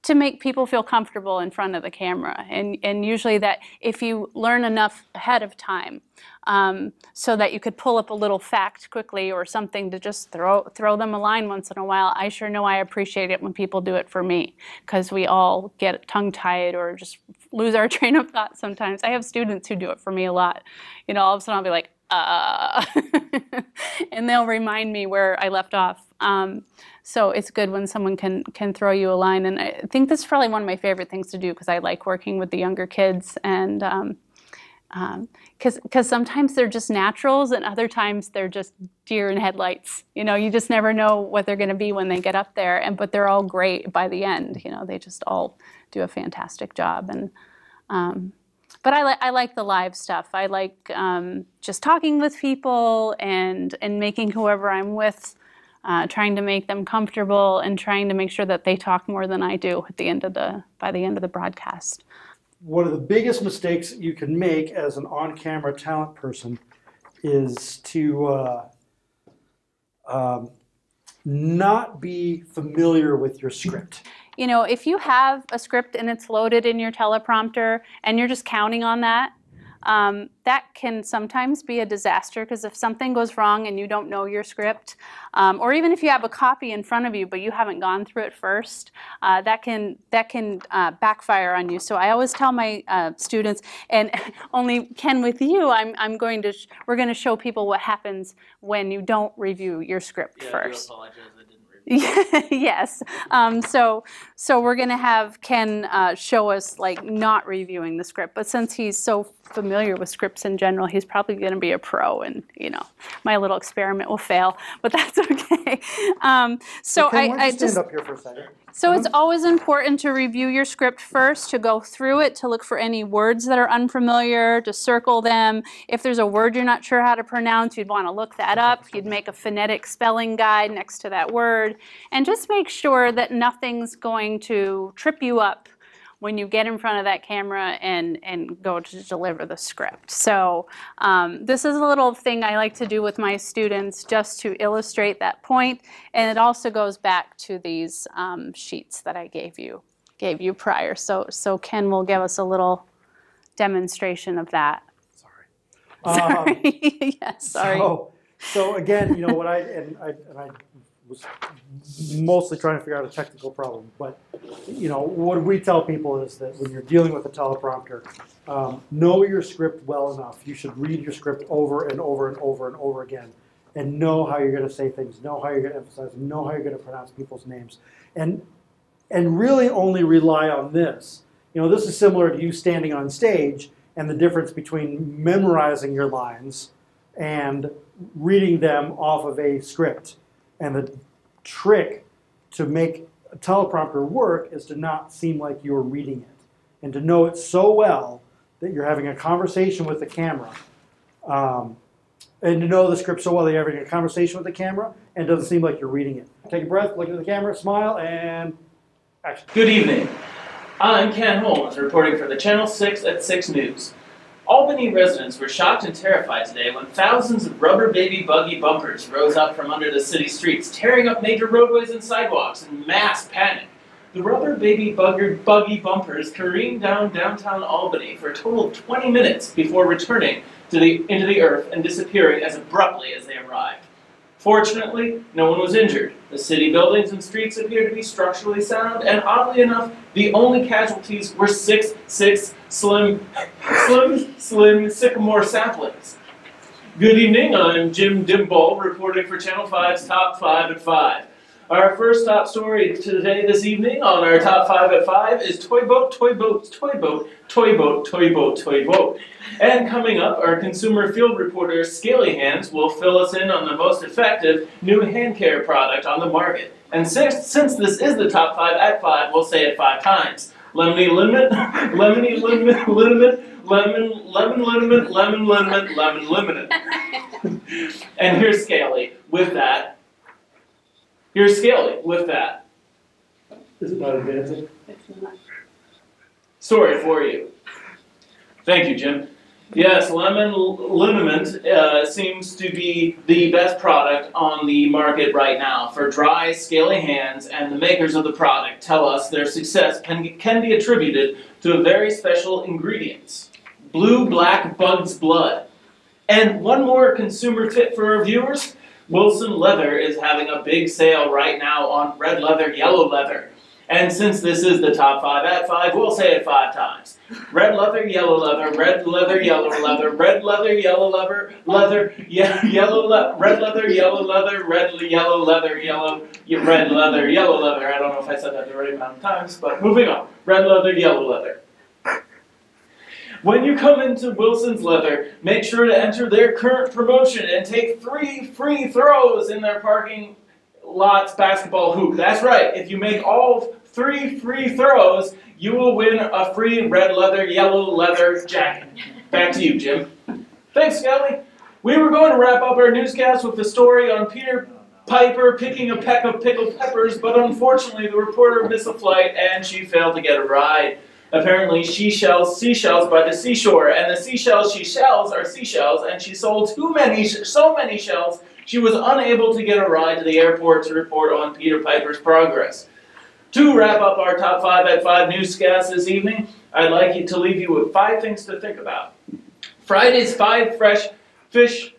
to make people feel comfortable in front of the camera. And, and usually that if you learn enough ahead of time um, so that you could pull up a little fact quickly or something to just throw, throw them a line once in a while, I sure know I appreciate it when people do it for me because we all get tongue-tied or just lose our train of thought sometimes. I have students who do it for me a lot. You know, all of a sudden I'll be like, uh, and they'll remind me where I left off. Um, so it's good when someone can can throw you a line, and I think this is probably one of my favorite things to do because I like working with the younger kids, and because because sometimes they're just naturals, and other times they're just deer in headlights. You know, you just never know what they're going to be when they get up there, and but they're all great by the end. You know, they just all do a fantastic job, and um, but I, li- I like the live stuff. I like um, just talking with people and and making whoever I'm with, uh, trying to make them comfortable and trying to make sure that they talk more than I do at the end of the by the end of the broadcast. One of the biggest mistakes you can make as an on-camera talent person is to uh, um, not be familiar with your script. You know, if you have a script and it's loaded in your teleprompter and you're just counting on that, Um, that can sometimes be a disaster because if something goes wrong and you don't know your script, um, or even if you have a copy in front of you but you haven't gone through it first, uh, that can that can uh, backfire on you. So I always tell my uh, students, and only Ken with you, I'm I'm going to sh- we're going to show people what happens when you don't review your script first. yes. Um, so so we're going to have Ken uh, show us like not reviewing the script, but since he's so familiar with scripts in general, he's probably going to be a pro, and you know my little experiment will fail, but that's okay. Um, so Ken, I, I you stand just up here for a second. So it's uh-huh. always important to review your script first, to go through it, to look for any words that are unfamiliar, to circle them. If there's a word you're not sure how to pronounce, you'd want to look that uh-huh. up. You'd make a phonetic spelling guide next to that word. And just make sure that nothing's going to trip you up when you get in front of that camera and, and go to deliver the script. So um, this is a little thing I like to do with my students just to illustrate that point, and it also goes back to these um, sheets that I gave you gave you prior. So so Ken will give us a little demonstration of that. Um, Sorry. yes, sorry. So, so again, you know what I and I and I was mostly trying to figure out a technical problem, but you know what we tell people is that when you're dealing with a teleprompter, um, know your script well enough. You should read your script over and over and over and over again, and know how you're going to say things, know how you're going to emphasize, know how you're going to pronounce people's names, and and really only rely on this. You know, this is similar to you standing on stage and the difference between memorizing your lines and reading them off of a script. And the trick to make a teleprompter work is to not seem like you're reading it and to know it so well that you're having a conversation with the camera. Um, and to know the script so well that you're having a conversation with the camera and doesn't seem like you're reading it. Take a breath, look at the camera, smile, and action. Good evening. I'm Ken Holmes, reporting for the Channel 6 at 6 News. Albany residents were shocked and terrified today when thousands of rubber baby buggy bumpers rose up from under the city streets, tearing up major roadways and sidewalks in mass panic. The rubber baby bugger, buggy bumpers careened down downtown Albany for a total of 20 minutes before returning to the, into the earth and disappearing as abruptly as they arrived. Fortunately, no one was injured. The city buildings and streets appear to be structurally sound, and oddly enough, the only casualties were six, six slim, slim, slim sycamore saplings. Good evening, I'm Jim Dimble, reporting for Channel 5's Top 5 at 5. Our first top story today, this evening, on our Top 5 at 5 is Toy Boat, Toy Boat, Toy Boat, Toy Boat, Toy Boat, Toy Boat. And coming up, our consumer field reporter, Scaly Hands, will fill us in on the most effective new hand care product on the market. And since, since this is the top five at five, we'll say it five times lemony liniment, lemony liniment, liniment, lemon, lemon liniment, lemon liniment, lemon liniment. and here's Scaly with that. Here's Scaly with that. Is it not advancing? It's not. Sorry for you. Thank you, Jim. Yes, lemon liniment uh, seems to be the best product on the market right now for dry, scaly hands, and the makers of the product tell us their success can, can be attributed to a very special ingredients blue black bug's blood. And one more consumer tip for our viewers Wilson Leather is having a big sale right now on red leather, yellow leather. And since this is the top five at five, we'll say it five times. Red leather, yellow leather, red leather, yellow leather, red leather, yellow leather, leather, ye- yellow le- red leather, yellow leather, red yellow leather, yellow, red leather, yellow leather. I don't know if I said that the right amount of times, but moving on. Red leather, yellow leather. When you come into Wilson's Leather, make sure to enter their current promotion and take three free throws in their parking lots basketball hoop. That's right. If you make all three free throws, you will win a free red leather, yellow leather jacket. Back to you, Jim. Thanks, Kelly. We were going to wrap up our newscast with the story on Peter Piper picking a peck of pickled peppers, but unfortunately the reporter missed a flight and she failed to get a ride. Apparently, she shells seashells by the seashore, and the seashells she shells are seashells, and she sold too many, so many shells, she was unable to get a ride to the airport to report on Peter Piper's progress. To wrap up our top five at five newscasts this evening, I'd like to leave you with five things to think about. Friday's five fresh fish,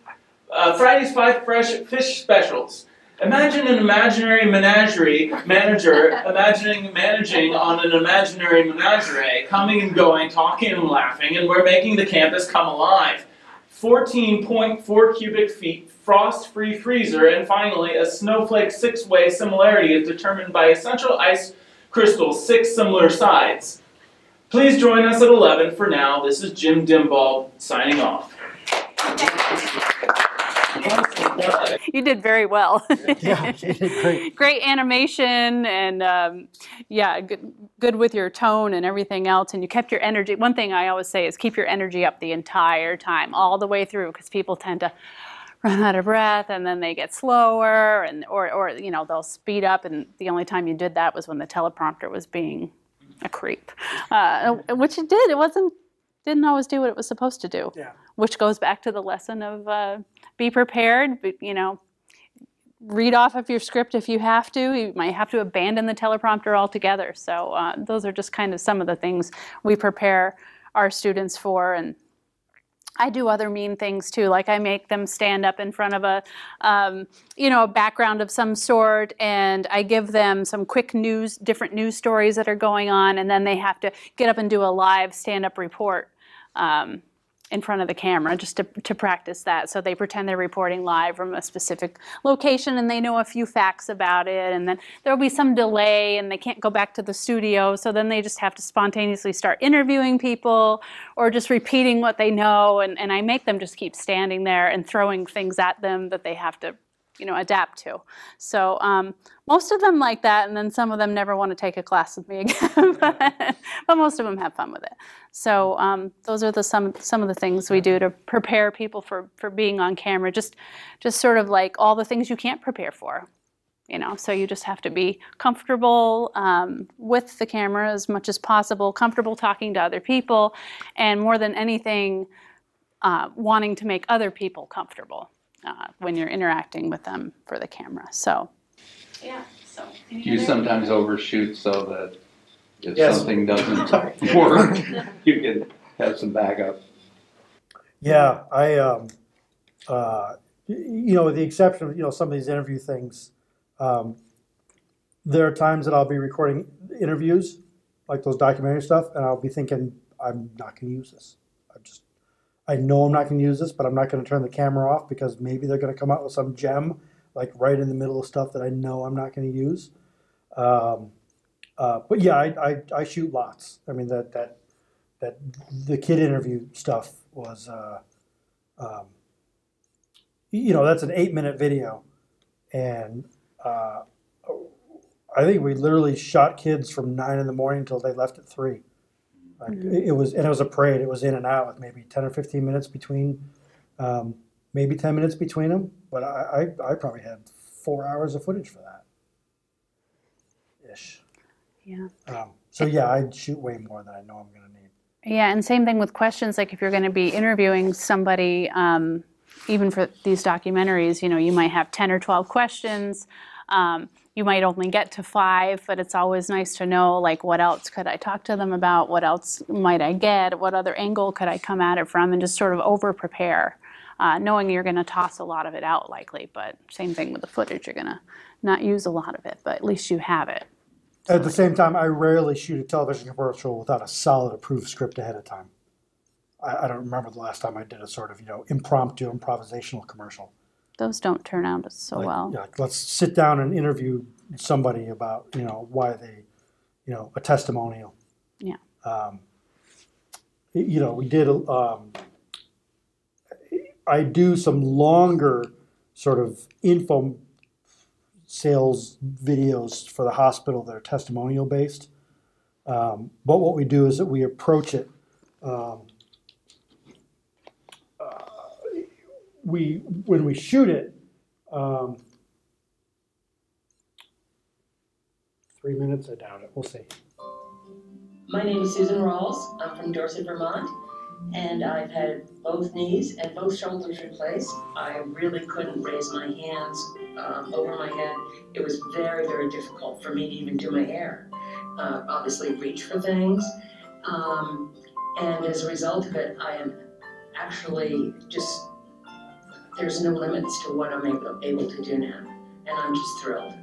uh, Friday's five fresh fish specials. Imagine an imaginary menagerie manager imagining managing on an imaginary menagerie, coming and going, talking and laughing, and we're making the campus come alive. 14.4 cubic feet frost-free freezer, and finally a snowflake six-way similarity is determined by essential ice crystals, six similar sides. Please join us at 11 for now. This is Jim Dimball signing off. You did very well. Yeah, you did great. Great animation and um, yeah, good, good with your tone and everything else. And you kept your energy. One thing I always say is keep your energy up the entire time, all the way through, because people tend to run out of breath and then they get slower and or, or you know they'll speed up. And the only time you did that was when the teleprompter was being a creep, uh, which it did. It wasn't didn't always do what it was supposed to do. Yeah. Which goes back to the lesson of uh, be prepared. But, you know, read off of your script if you have to. You might have to abandon the teleprompter altogether. So uh, those are just kind of some of the things we prepare our students for. And I do other mean things too, like I make them stand up in front of a, um, you know, a background of some sort, and I give them some quick news, different news stories that are going on, and then they have to get up and do a live stand-up report. Um, in front of the camera just to, to practice that. So they pretend they're reporting live from a specific location and they know a few facts about it. And then there'll be some delay and they can't go back to the studio. So then they just have to spontaneously start interviewing people or just repeating what they know. And, and I make them just keep standing there and throwing things at them that they have to you know, adapt to. So um, most of them like that, and then some of them never want to take a class with me again. but, but most of them have fun with it. So um, those are the some some of the things we do to prepare people for for being on camera. Just just sort of like all the things you can't prepare for. You know, so you just have to be comfortable um, with the camera as much as possible, comfortable talking to other people, and more than anything, uh, wanting to make other people comfortable uh, when you're interacting with them for the camera. So, yeah. So Do you sometimes overshoot so that if Yes. something doesn't work, you can have some backup? Yeah, I, um, uh, you know, with the exception of, you know, some of these interview things, um, there are times that I'll be recording interviews, like those documentary stuff, and I'll be thinking, I'm not gonna use this. I know I'm not gonna use this, but I'm not gonna turn the camera off because maybe they're gonna come out with some gem, like right in the middle of stuff that I know I'm not gonna use. Um, uh, but yeah, I, I, I shoot lots. I mean, that, that, that, the kid interview stuff was, uh, um, you know, that's an eight minute video. And, uh, I think we literally shot kids from nine in the morning until they left at three. Like, Mhm. it, it was, and it was a parade. It was in and out with maybe 10 or 15 minutes between, um, maybe 10 minutes between them. But I, I, I probably had four hours of footage for that. Ish. Yeah. Um, so yeah, I'd shoot way more than I know I'm going to need. Yeah, and same thing with questions. Like if you're going to be interviewing somebody, um, even for these documentaries, you know, you might have 10 or 12 questions. Um, you might only get to five, but it's always nice to know, like, what else could I talk to them about? What else might I get? What other angle could I come at it from? And just sort of over prepare, uh, knowing you're going to toss a lot of it out likely. But same thing with the footage, you're going to not use a lot of it, but at least you have it. At the same time, I rarely shoot a television commercial without a solid approved script ahead of time. I, I don't remember the last time I did a sort of, you know, impromptu, improvisational commercial. Those don't turn out so Like, well. yeah, let's sit down and interview somebody about, you know, why they, you know, a testimonial. Yeah. Um, you know, we did, um, I do some longer sort of info sales videos for the hospital that are testimonial based. Um, but what we do is that we approach it. Um, we when we shoot it, um, three minutes. I doubt it. We'll see. My name is Susan Rawls. I'm from Dorset, Vermont, and I've had both knees and both shoulders replaced. I really couldn't raise my hands um, over my head. It was very, very difficult for me to even do my hair. Uh, obviously, reach for things, um, and as a result of it, I am actually just, there's no limits to what I'm able, able to do now. And I'm just thrilled.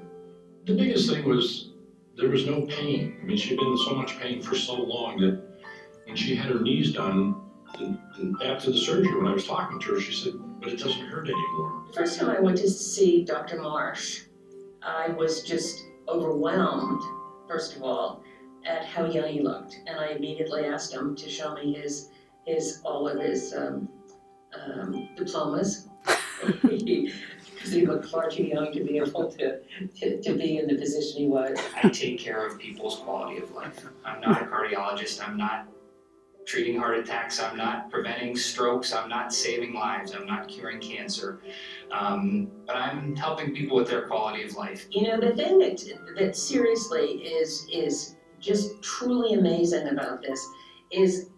The biggest thing was there was no pain. I mean, she'd been in so much pain for so long that when she had her knees done, and, and after the surgery, when I was talking to her, she said, "But it doesn't hurt anymore." The first time I went to see Dr. Marsh, I was just overwhelmed, first of all, at how young he looked. And I immediately asked him to show me his, his, all of his um, um, diplomas. Because he looked far too young to be able to, to, to be in the position he was. I take care of people's quality of life. I'm not a cardiologist. I'm not treating heart attacks. I'm not preventing strokes. I'm not saving lives. I'm not curing cancer. Um, but I'm helping people with their quality of life. You know, the thing that, that seriously is, is just truly amazing about this is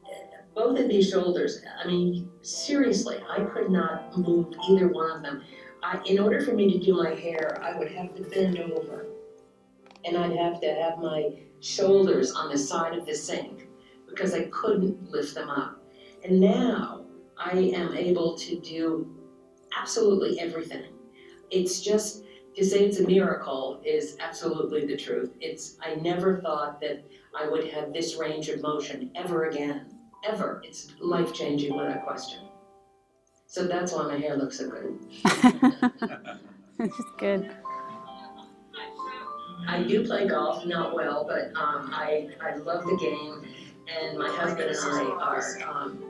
both of these shoulders, I mean, seriously, I could not move either one of them. I, in order for me to do my hair, I would have to bend over. And I'd have to have my shoulders on the side of the sink because I couldn't lift them up. And now I am able to do absolutely everything. It's just to say it's a miracle is absolutely the truth. It's I never thought that I would have this range of motion ever again. Ever. It's life changing without question. So that's why my hair looks so good. It's good. I do play golf, not well, but um, I, I love the game, and my husband and I are um,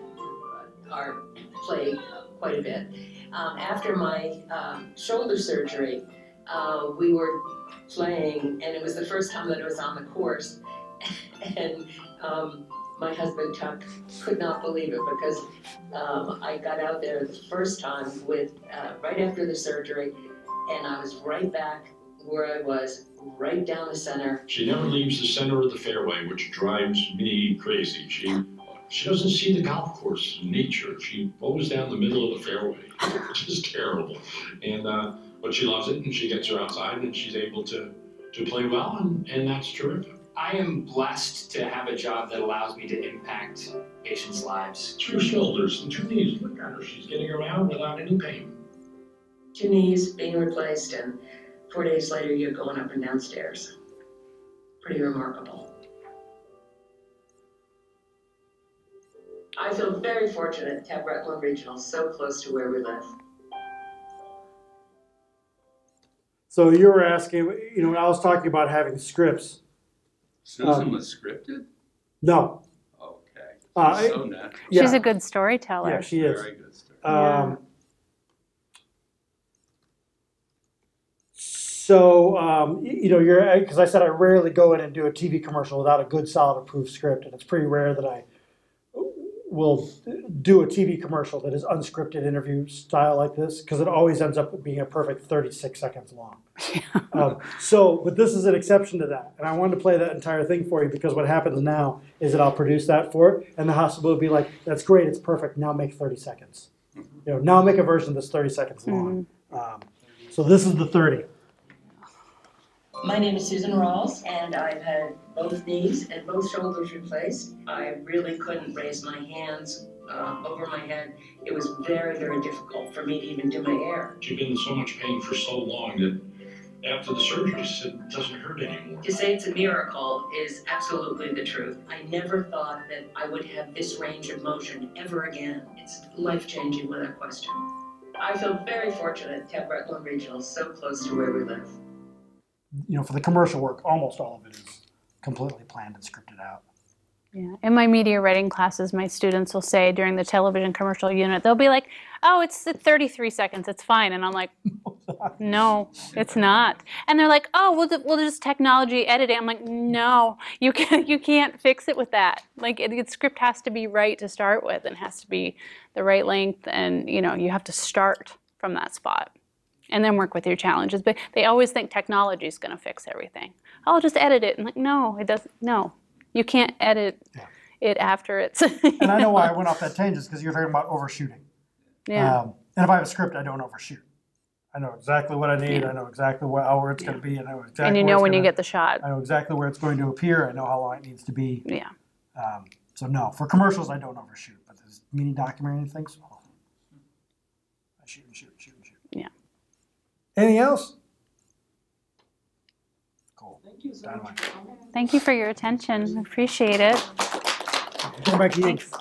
are play quite a bit. Um, after my um, shoulder surgery, uh, we were playing, and it was the first time that I was on the course, and um, my husband Chuck could not believe it because um, I got out there the first time with uh, right after the surgery, and I was right back where I was, right down the center. She never leaves the center of the fairway, which drives me crazy. She she doesn't see the golf course in nature. She goes down the middle of the fairway, which is terrible. And uh, but she loves it, and she gets her outside, and she's able to to play well, and, and that's terrific. I am blessed to have a job that allows me to impact patients' lives. Two shoulders and two knees. Look at her. She's getting around without any pain. Two knees being replaced, and four days later, you're going up and downstairs. Pretty remarkable. I feel very fortunate to have Rutland Regional so close to where we live. So you were asking, you know, I was talking about having scripts. Susan Um, was scripted? No. Okay. Uh, She's so natural. yeah. She's a good storyteller. Yeah, she is. Very good story. Um, So, um, you know, you're, because I said I rarely go in and do a TV commercial without a good, solid, approved script, and it's pretty rare that I will do a TV commercial that is unscripted interview style like this, because it always ends up being a perfect 36 seconds long. Um, so, but this is an exception to that, and I wanted to play that entire thing for you because what happens now is that I'll produce that for it, and the hospital will be like, "That's great, it's perfect. Now make 30 seconds." You know, now make a version that's 30 seconds long. Um, so this is the 30. My name is Susan Rawls, and I've had both knees and both shoulders replaced. I really couldn't raise my hands uh, over my head. It was very, very difficult for me to even do my hair. She'd been in so much pain for so long that after the surgery, she said it doesn't hurt anymore. To say it's a miracle is absolutely the truth. I never thought that I would have this range of motion ever again. It's life changing without question. I feel very fortunate to have Rutland Regional so close to where we live. You know, for the commercial work, almost all of it is completely planned and scripted out. Yeah. In my media writing classes, my students will say during the television commercial unit, they'll be like, "Oh, it's at 33 seconds. It's fine." And I'm like, "No, it's not." And they're like, "Oh, we'll, we'll just technology edit it." I'm like, "No, you can you can't fix it with that. Like, it, the script has to be right to start with, and has to be the right length, and you know, you have to start from that spot." And then work with your challenges. But they always think technology is going to fix everything. I'll just edit it. And like, no, it doesn't. No, you can't edit it after it's. And I know why I went off that tangent because you're talking about overshooting. Yeah. Um, and if I have a script, I don't overshoot. I know exactly what I need. Yeah. I know exactly what, where it's going to be. I know exactly. and you know when you gonna- get the shot. I know exactly where it's going to appear. I know how long it needs to be. Yeah. Um, so no, for commercials, I don't overshoot. But there's meeting documentary things. So- I Shoot, and shoot, and shoot, and shoot. Yeah. Anything else? Thank you so Dynamite. Thank you for your attention. Appreciate it. Go back to you. Thanks.